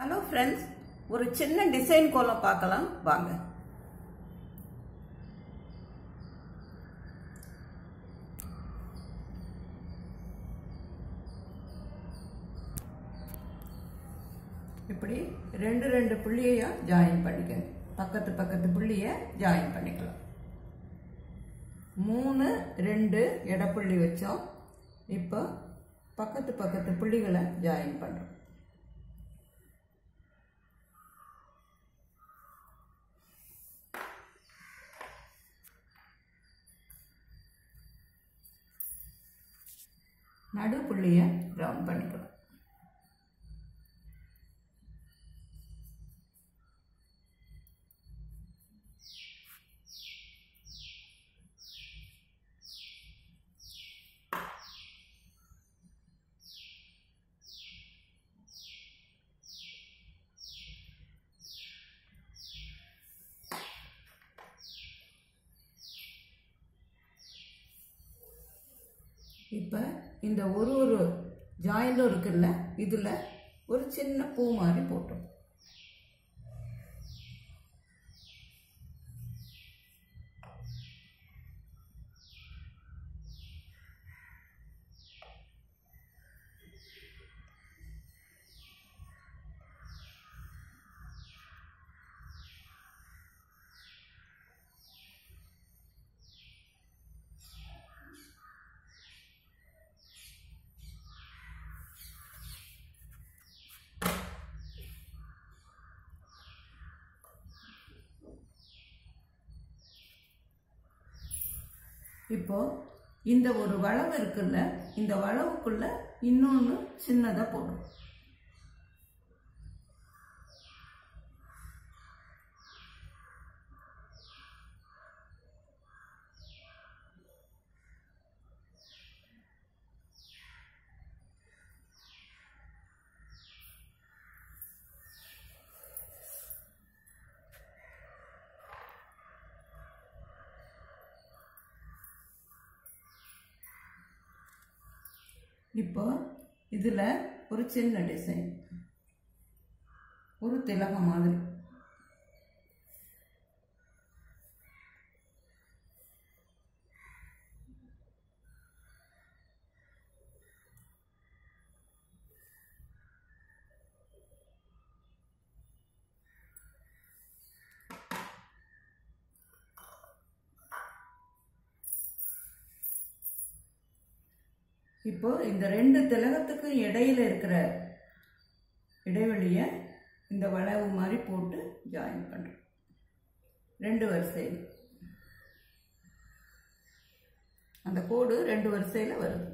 Hello friends ஒரு சின்ன design கோலம் பார்க்கலாம். வாங்க. இப்படி ரெண்டு ரெண்டு புள்ளியையும் ஜாயின் பண்ணிக்கங்க. பக்கத்து பக்கத்து புள்ளியை ஜாயின் பண்ணிக்கலாம். மூணு ரெண்டு இடப்புள்ளி வச்சோம். இப்போ பக்கத்து பக்கத்து புள்ளிகளை ஜாயின் பண்ணுறோம் நடு புள்ளியை ரவுண்ட் பண்ணிக்கணும். இப்போ இந்த ஒரு ஒரு ஜாயிண்டும் இருக்குல்ல இதில் ஒரு சின்ன பூ மாதிரி போட்டோம். இப்போ இந்த ஒரு வளவு இருக்குல்ல இந்த வளவுக்குள்ள இன்னொன்று சின்னதாக போடும் இப்போ இதில் ஒரு சின்ன டிசைன் ஒரு திலகம் மாதிரி. இப்போ இந்த ரெண்டு திலகத்துக்கும் இடையில இருக்கிற இடைவெளியை இந்த வளைவு மாதிரி போட்டு ஜாயின் பண்ணுறோம் ரெண்டு வரிசையில் அந்த கோடு ரெண்டு வரிசையில் வருது.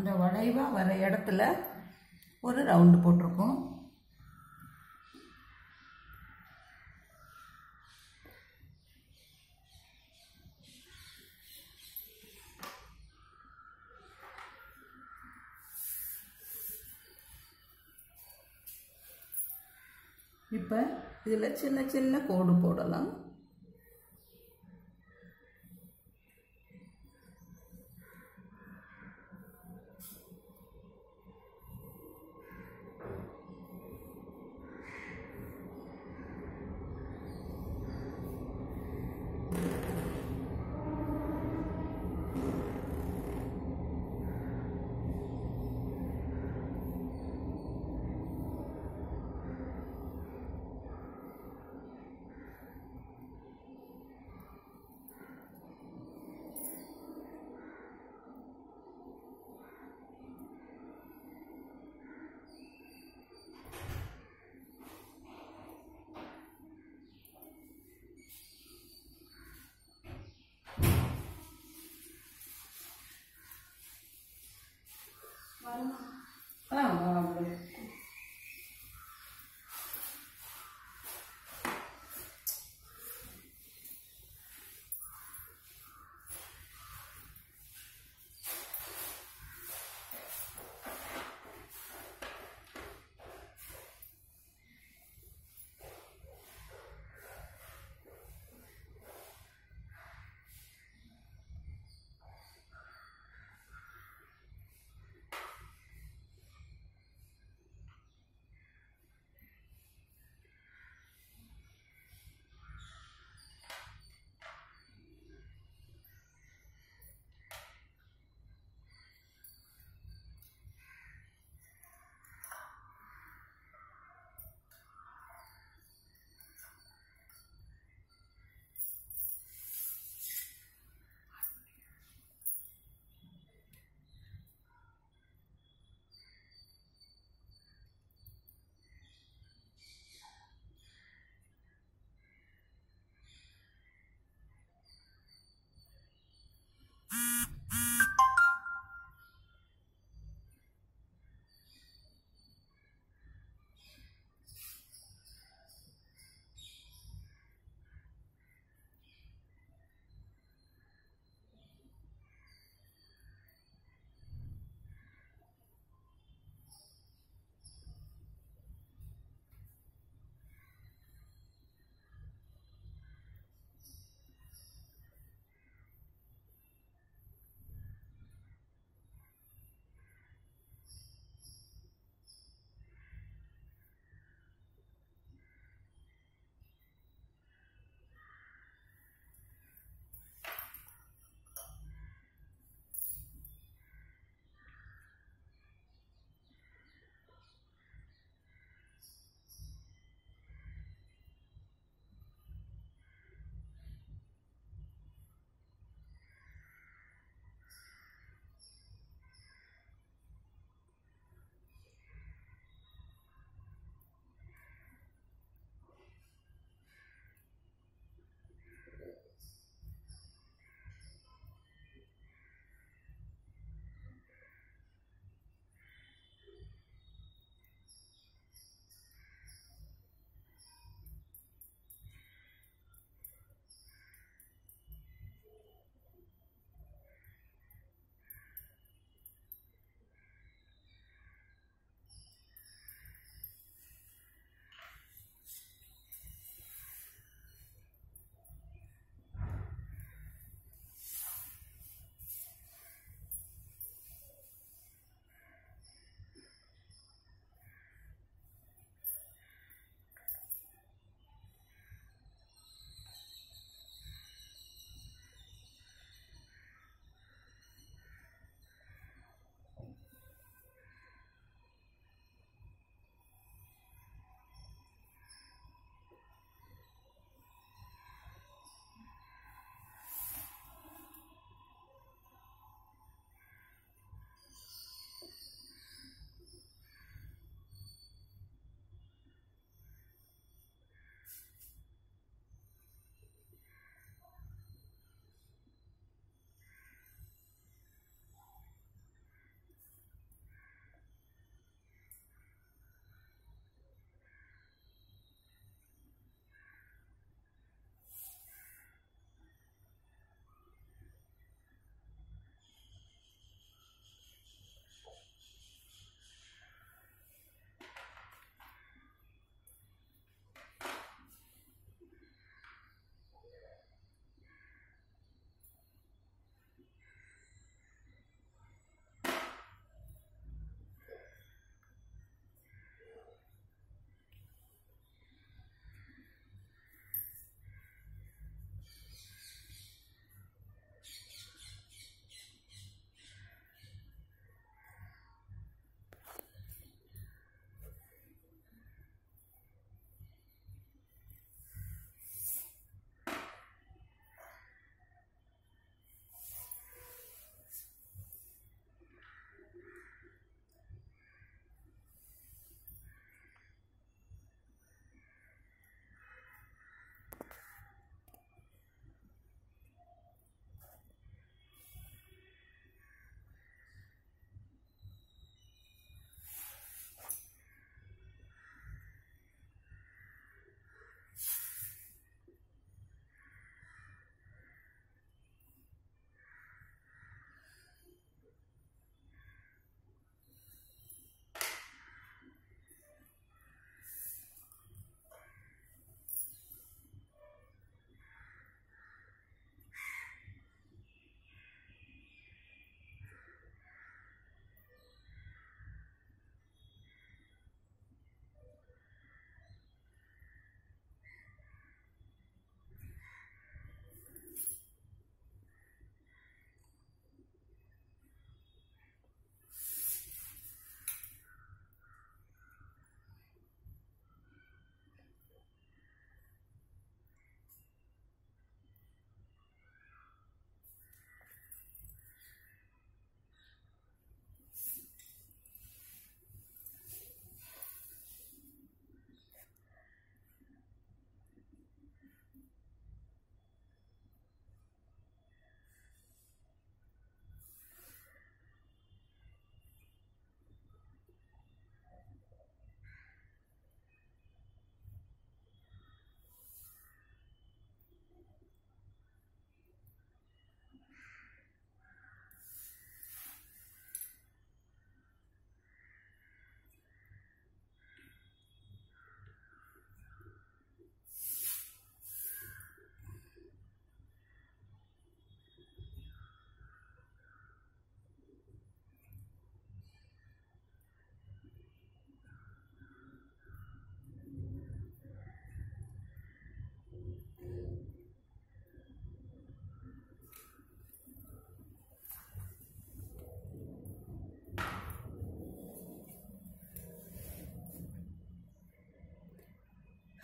அந்த வளைவாக வர இடத்துல ஒரு ரவுண்டு போட்டிருக்கோம். இப்போ இதில் சின்ன சின்ன கோடு போடலாம்.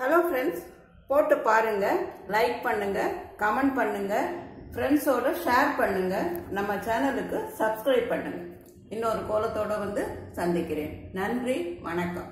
ஹலோ ஃப்ரெண்ட்ஸ் போட்டு பாருங்க லைக் பண்ணுங்க கமெண்ட் பண்ணுங்க ஃப்ரெண்ட்ஸோட ஷேர் பண்ணுங்க. நம்ம சேனலுக்கு சப்ஸ்கிரைப் பண்ணுங்க. இன்னொரு கோலத்தோட வந்து சந்திக்கிறேன். நன்றி வணக்கம்.